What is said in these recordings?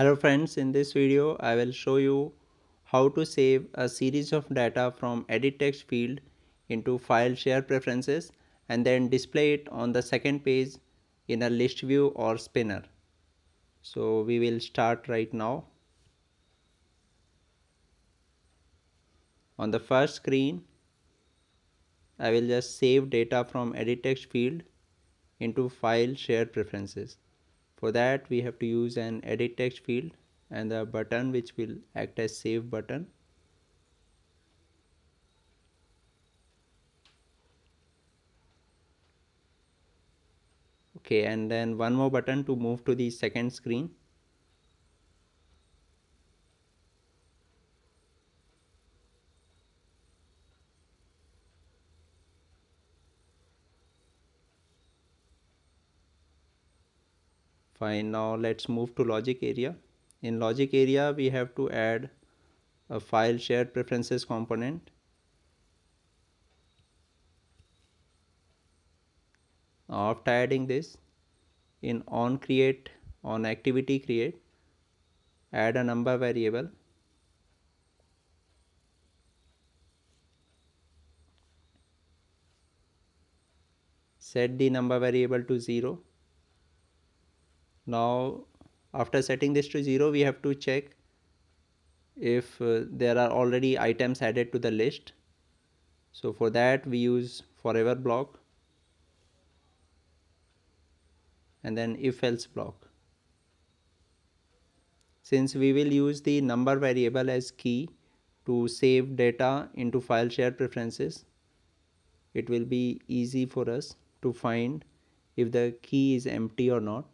Hello friends, in this video I will show you how to save a series of data from edit text field into file share preferences and then display it on the second page in a list view or spinner. So we will start right now. On the first screen I will just save data from edit text field into file share preferences for that we have to use an edit text field and the button which will act as save button. Okay and then one more button to move to the second screen fine now let's move to logic area. In logic area we have to add a file share preferences component. After adding this in on create on activity create add a number variable. Set the number variable to 0 now after setting this to 0 we have to check if uh, there are already items added to the list. So for that we use forever block and then if else block. Since we will use the number variable as key to save data into file share preferences it will be easy for us to find if the key is empty or not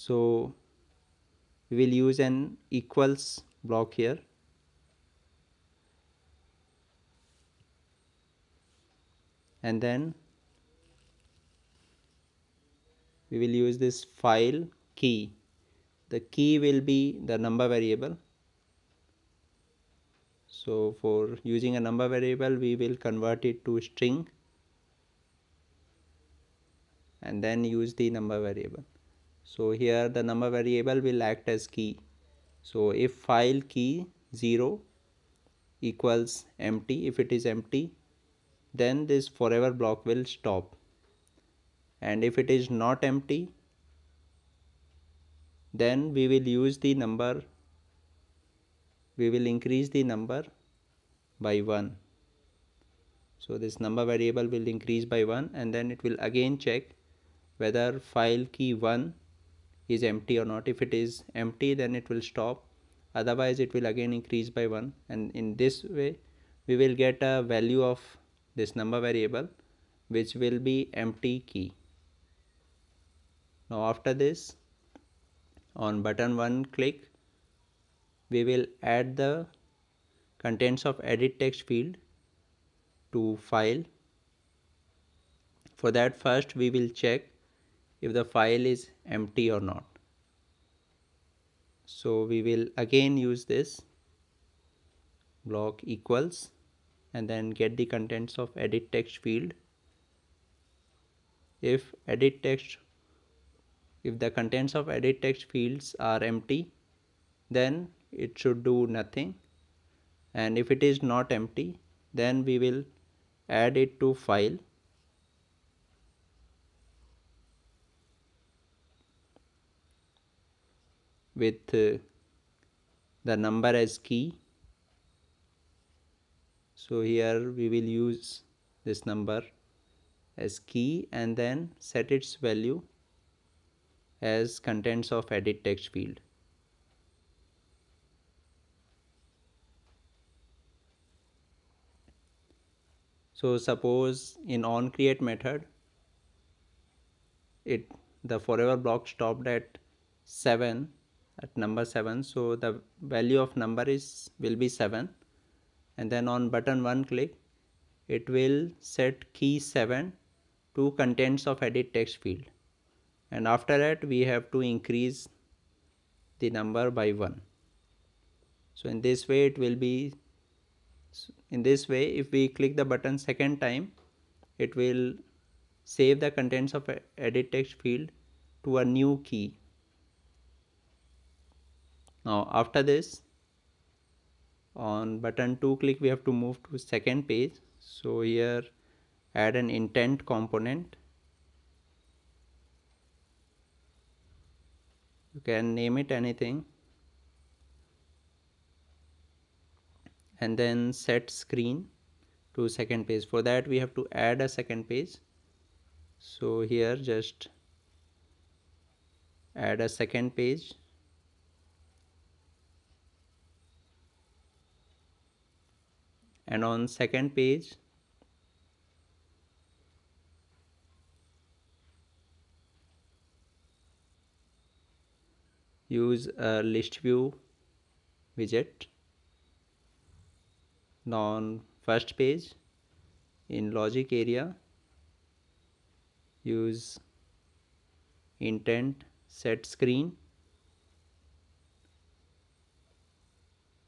so we will use an equals block here. And then we will use this file key. The key will be the number variable. So for using a number variable we will convert it to string and then use the number variable so here the number variable will act as key. So if file key 0 equals empty if it is empty then this forever block will stop. And if it is not empty then we will use the number we will increase the number by 1 so this number variable will increase by 1 and then it will again check whether file key 1 is empty or not. If it is empty then it will stop. Otherwise it will again increase by 1 and in this way we will get a value of this number variable which will be empty key. Now after this on button 1 click we will add the contents of edit text field to file. For that first we will check if the file is empty or not. So we will again use this block equals and then get the contents of edit text field. If edit text if the contents of edit text fields are empty then it should do nothing and if it is not empty then we will add it to file with uh, the number as key. So here we will use this number as key and then set its value as contents of edit text field. So suppose in on create method it the forever block stopped at 7 at number 7 so the value of number is will be 7 and then on button 1 click it will set key 7 to contents of edit text field. And after that we have to increase the number by 1 so in this way it will be in this way if we click the button second time it will save the contents of edit text field to a new key now after this on button 2 click we have to move to second page. So here add an intent component. You can name it anything. And then set screen to second page. For that we have to add a second page. So here just add a second page and on second page use a list view widget. Now on first page in logic area use intent set screen.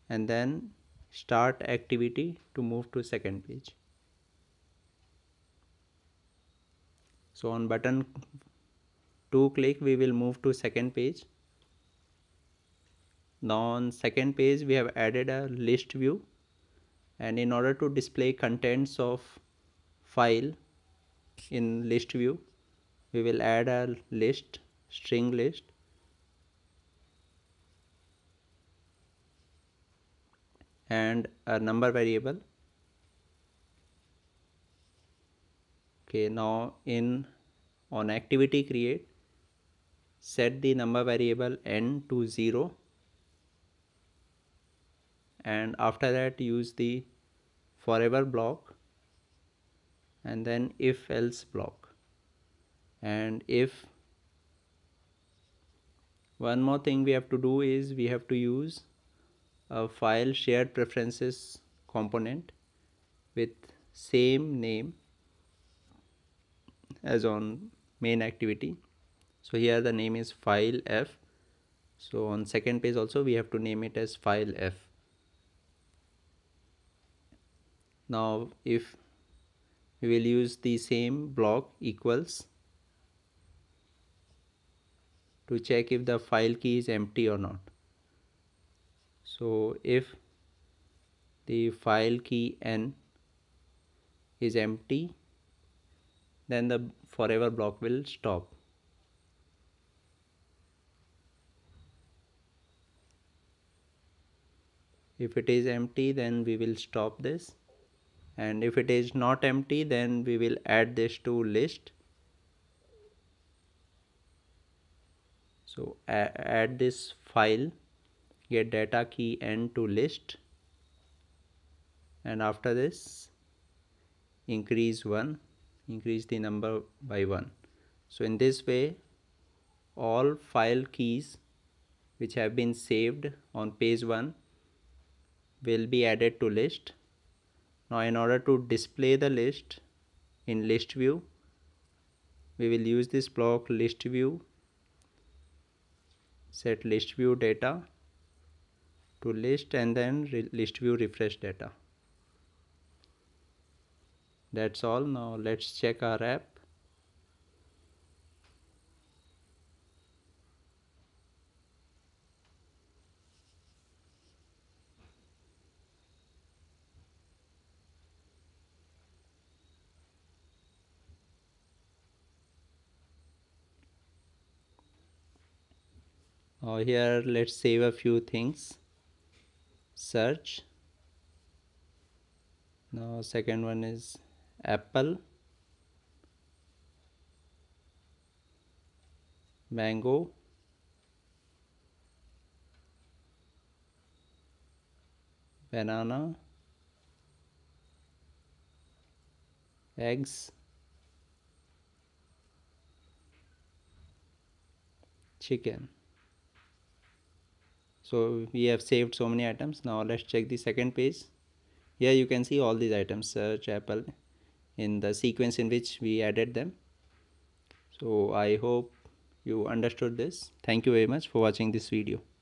And then start activity to move to second page. So on button 2 click we will move to second page. Now on second page we have added a list view. And in order to display contents of file in list view we will add a list string list and a number variable. Okay now in on activity create set the number variable n to 0 and after that use the forever block. And then if else block. And if one more thing we have to do is we have to use a file shared preferences component with same name as on main activity. So here the name is file f. So on second page also we have to name it as file f. Now if we will use the same block equals to check if the file key is empty or not so if the file key n is empty then the forever block will stop. If it is empty then we will stop this. And if it is not empty then we will add this to list. So add this file get data key n to list and after this increase 1 increase the number by 1 so in this way all file keys which have been saved on page 1 will be added to list. Now in order to display the list in list view we will use this block list view set list view data to list and then list view refresh data. That's all. Now let's check our app. Uh, here let's save a few things search. Now second one is apple. Mango. Banana. Eggs. Chicken so we have saved so many items. Now let's check the second page. Here you can see all these items search apple in the sequence in which we added them. So i hope you understood this. Thank you very much for watching this video